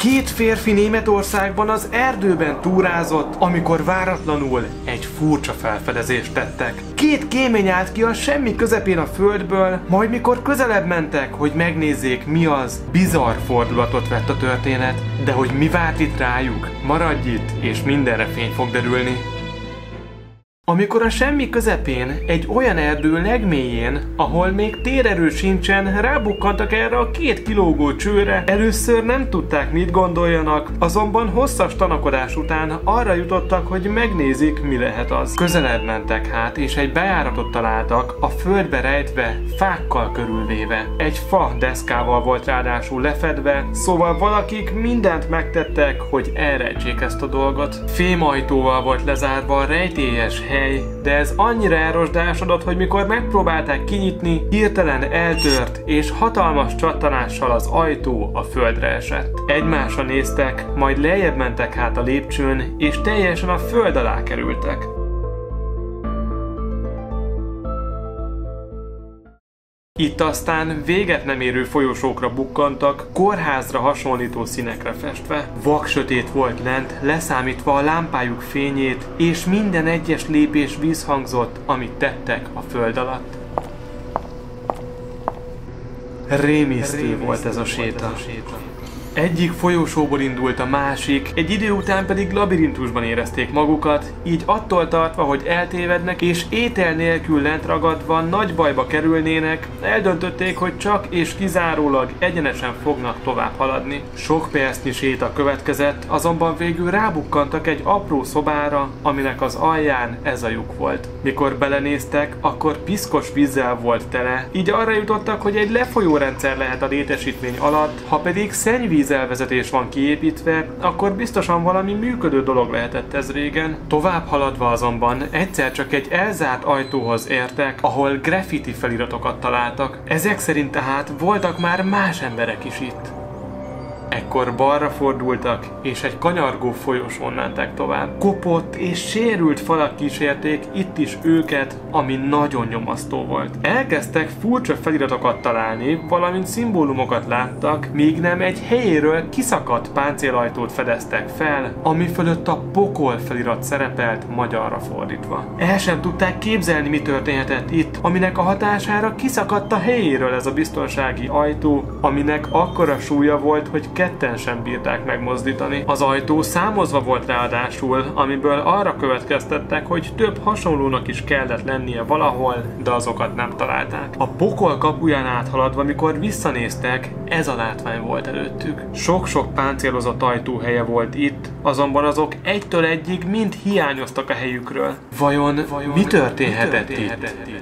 Két férfi Németországban az erdőben túrázott, amikor váratlanul egy furcsa felfedezést tettek. Két kémény állt ki a semmi közepén a földből, majd mikor közelebb mentek, hogy megnézzék mi az, bizarr fordulatot vett a történet. De hogy mi várt itt rájuk, maradj itt, és mindenre fény fog derülni. Amikor a semmi közepén, egy olyan erdő legmélyén, ahol még térerő sincsen, rábukkantak erre a két kilógó csőre, először nem tudták mit gondoljanak, azonban hosszas tanakodás után arra jutottak, hogy megnézik, mi lehet az. Közelebb mentek hát, és egy bejáratot találtak, a földbe rejtve, fákkal körülvéve. Egy fa deszkával volt ráadásul lefedve, szóval valakik mindent megtettek, hogy elrejtsék ezt a dolgot. Fémajtóval volt lezárva a rejtélyes hely, hely, de ez annyira elrosdásodott, hogy mikor megpróbálták kinyitni, hirtelen eltört, és hatalmas csattanással az ajtó a földre esett. Egymásra néztek, majd lejjebb mentek hát a lépcsőn, és teljesen a föld alá kerültek. Itt aztán véget nem érő folyosókra bukkantak, kórházra hasonlító színekre festve. Vak sötét volt lent, leszámítva a lámpájuk fényét, és minden egyes lépés vízhangzott, amit tettek a föld alatt. Rémisztő volt ez a séta. Egyik folyósóból indult a másik, egy idő után pedig labirintusban érezték magukat, így attól tartva, hogy eltévednek és étel nélkül lent ragadva nagy bajba kerülnének, eldöntötték, hogy csak és kizárólag egyenesen fognak tovább haladni. Sok percnyi séta következett, azonban végül rábukkantak egy apró szobára, aminek az alján ez a lyuk volt. Mikor belenéztek, akkor piszkos vízzel volt tele, így arra jutottak, hogy egy lefolyórendszer lehet a létesítmény alatt, ha pedig szennyvíz vízelvezetés van kiépítve, akkor biztosan valami működő dolog lehetett ez régen. Tovább haladva azonban egyszer csak egy elzárt ajtóhoz értek, ahol graffiti feliratokat találtak. Ezek szerint tehát voltak már más emberek is itt. Ekkor balra fordultak, és egy kanyargó folyosón mentek tovább. Kopott és sérült falak kísérték itt is őket, ami nagyon nyomasztó volt. Elkezdtek furcsa feliratokat találni, valamint szimbólumokat láttak, míg nem egy helyéről kiszakadt páncélajtót fedeztek fel, ami fölött a pokol felirat szerepelt magyarra fordítva. El sem tudták képzelni, mi történhetett itt, aminek a hatására kiszakadt a helyéről ez a biztonsági ajtó, aminek akkora súlya volt, hogy ketten sem bírták megmozdítani. Az ajtó számozva volt ráadásul, amiből arra következtettek, hogy több hasonlónak is kellett lennie valahol, de azokat nem találták. A pokol kapuján áthaladva, mikor visszanéztek, ez a látvány volt előttük. Sok-sok páncélozott ajtóhelye volt itt, azonban azok egytől egyig mind hiányoztak a helyükről. Vajon, Vajon mi történhetett, mi történhetett itt? itt?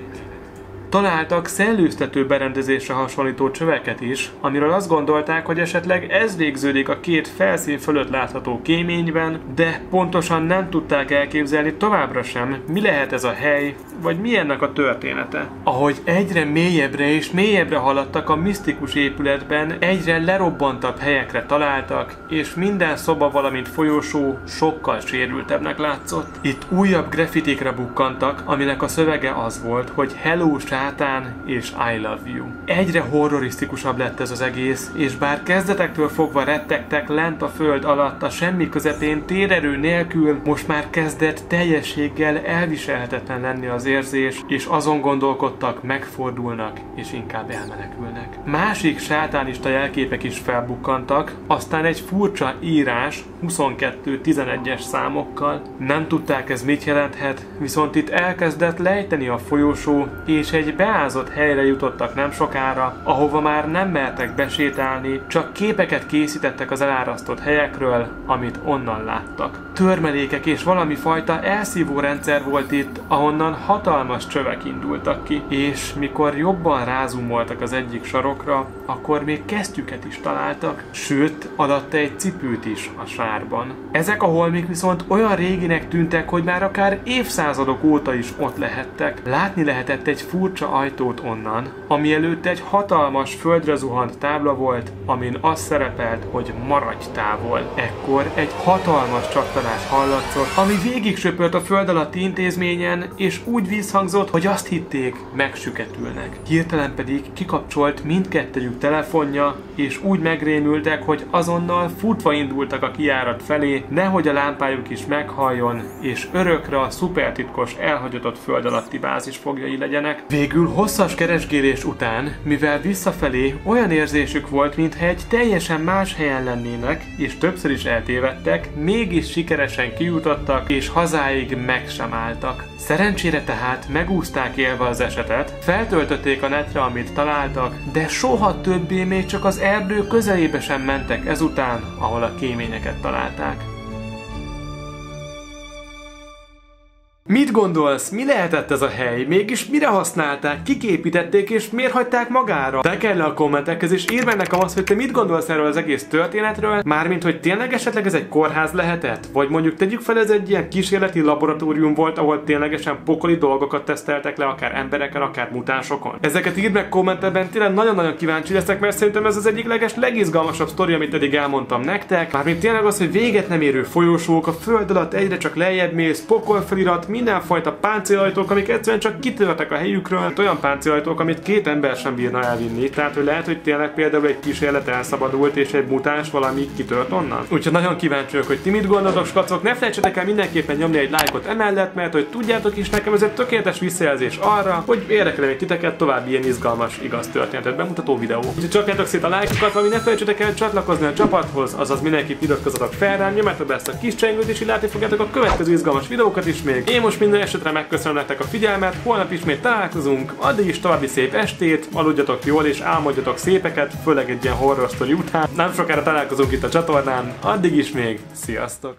Találtak szellőztető berendezésre hasonlító csöveket is, amiről azt gondolták, hogy esetleg ez végződik a két felszín fölött látható kéményben, de pontosan nem tudták elképzelni továbbra sem, mi lehet ez a hely, vagy mi ennek a története. Ahogy egyre mélyebbre és mélyebbre haladtak a misztikus épületben, egyre lerobbantabb helyekre találtak, és minden szoba, valamint folyosó sokkal sérültebbnek látszott. Itt újabb graffitikre bukkantak, aminek a szövege az volt, hogy Hello sátán és I love you. Egyre horrorisztikusabb lett ez az egész, és bár kezdetektől fogva rettegtek lent a föld alatt a semmi közepén térerő nélkül, most már kezdett teljességgel elviselhetetlen lenni az érzés, és azon gondolkodtak, megfordulnak, és inkább elmenekülnek. Másik sátánista jelképek is felbukkantak, aztán egy furcsa írás 22-11-es számokkal. Nem tudták ez mit jelenthet, viszont itt elkezdett lejteni a folyosó, és egy beázott helyre jutottak nem sokára, ahova már nem mertek besétálni, csak képeket készítettek az elárasztott helyekről, amit onnan láttak. Törmelékek és valami fajta elszívó rendszer volt itt, ahonnan hatalmas csövek indultak ki, és mikor jobban rázumoltak az egyik sarokra, akkor még kesztyüket is találtak, sőt, adatta egy cipőt is a sárban. Ezek a holmik viszont olyan réginek tűntek, hogy már akár évszázadok óta is ott lehettek. Látni lehetett egy furcsa ajtót onnan, ami előtt egy hatalmas földre zuhant tábla volt, amin az szerepelt, hogy maradj távol. Ekkor egy hatalmas csattanás hallatszott, ami végig söpört a föld alatti intézményen, és úgy vízhangzott, hogy azt hitték, megsüketülnek. Hirtelen pedig kikapcsolt mindkettőjük telefonja, és úgy megrémültek, hogy azonnal futva indultak a kiárat felé, nehogy a lámpájuk is meghalljon, és örökre a szupertitkos elhagyatott föld alatti bázis fogjai legyenek. Végül hosszas keresgélés után, mivel visszafelé olyan érzésük volt, mintha egy teljesen más helyen lennének, és többször is eltévedtek, mégis sikeresen kijutottak, és hazáig meg sem álltak. Szerencsére tehát megúzták élve az esetet, feltöltötték a netre, amit találtak, de soha többé még csak az erdő közelébe sem mentek ezután, ahol a kéményeket találták. Mit gondolsz, mi lehetett ez a hely? Mégis mire használták? Kik építették és miért hagyták magára? Te kell le a kommentekhez és írd meg nekem azt, hogy te mit gondolsz erről az egész történetről, mármint hogy tényleg esetleg ez egy kórház lehetett? Vagy mondjuk tegyük fel ez egy ilyen kísérleti laboratórium volt, ahol ténylegesen pokoli dolgokat teszteltek le, akár embereken, akár mutánsokon. Ezeket írd meg kommentekben, tényleg nagyon-nagyon kíváncsi leszek, mert szerintem ez az egyik leges, legizgalmasabb sztori, amit eddig elmondtam nektek. Mármint tényleg az, hogy véget nem érő folyosók, a föld alatt egyre csak lejjebb mész, pokol felirat, mindenfajta páncélajtók, amik egyszerűen csak kitörtek a helyükről, hát olyan páncélajtók, amit két ember sem bírna elvinni. Tehát, hogy lehet, hogy tényleg például egy kísérlet elszabadult, és egy mutáns valami kitört onnan. Úgyhogy nagyon kíváncsi vagyok, hogy ti mit gondoltok, skacok. Ne felejtsetek el mindenképpen nyomni egy lájkot emellett, mert hogy tudjátok is, nekem ez egy tökéletes visszajelzés arra, hogy érdekel még titeket további ilyen izgalmas, igaz történetet bemutató videó. Úgyhogy csapjátok szét a lájkokat, ami ne felejtsetek el csatlakozni a csapathoz, azaz mindenki iratkozzatok fel rám, nyomjátok be ezt a kis csengőt, és így látni fogjátok a következő izgalmas videókat is még. Én most minden esetre megköszönöm nektek a figyelmet, holnap ismét találkozunk, addig is további szép estét, aludjatok jól és álmodjatok szépeket, főleg egy ilyen horror sztori után. Nem sokára találkozunk itt a csatornán, addig is még, sziasztok!